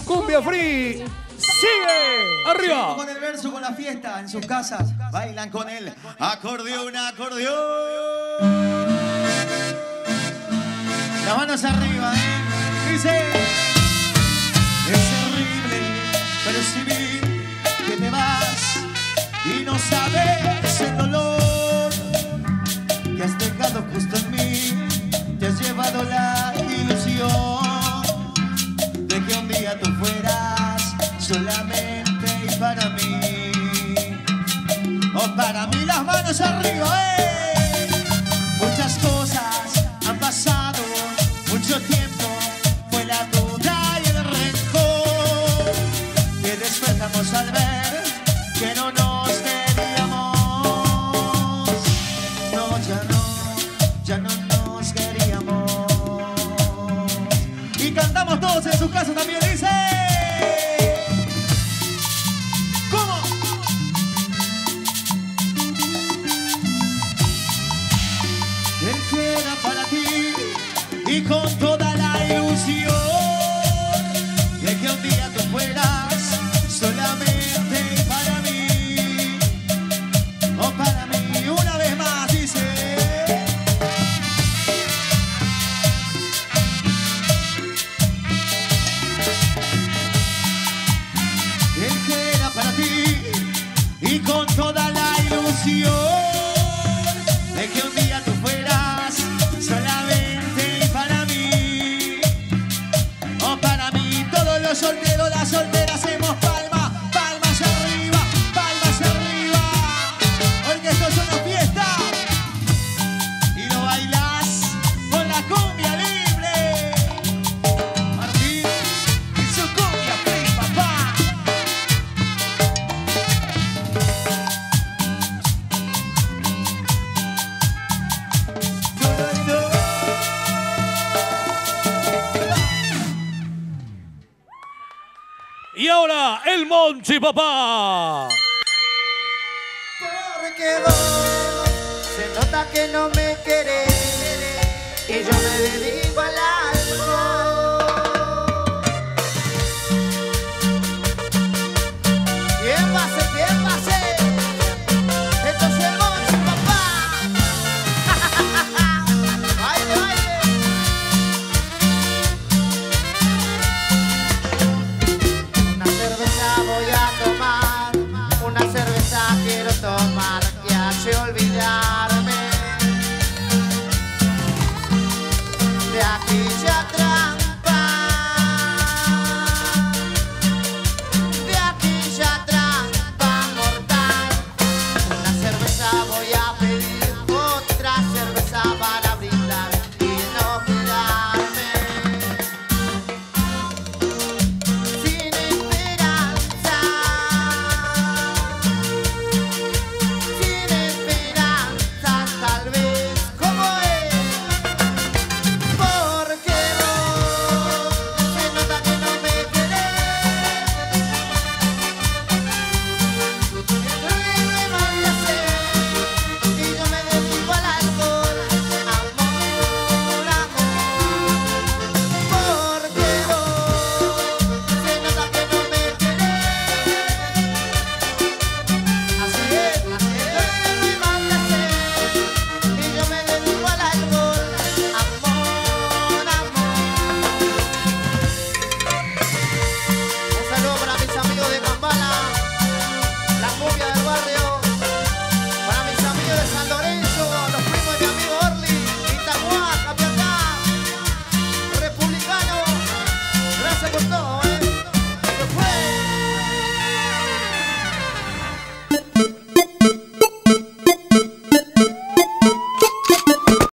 su cumbia free. Sigue. Arriba. con el verso, con la fiesta en sus casas. Bailan con el acordeón, acordeón. Las manos arriba, ¿eh? Dice. Es terrible percibir que te vas y no sabes O para mí las manos arriba, ¡eh! Muchas cosas han pasado, mucho tiempo fue la duda y el rencor que despertamos al ver que no nos queríamos. No, ya no, ya no nos queríamos. Y cantamos todos en su casa también, y con toda la ilusión de que un día tú fueras solamente para mí o para mí. Una vez más dice. Él queda para ti y con toda la ilusión Y ahora el Monchi Papá. Se nota que no me querés y yo me dedico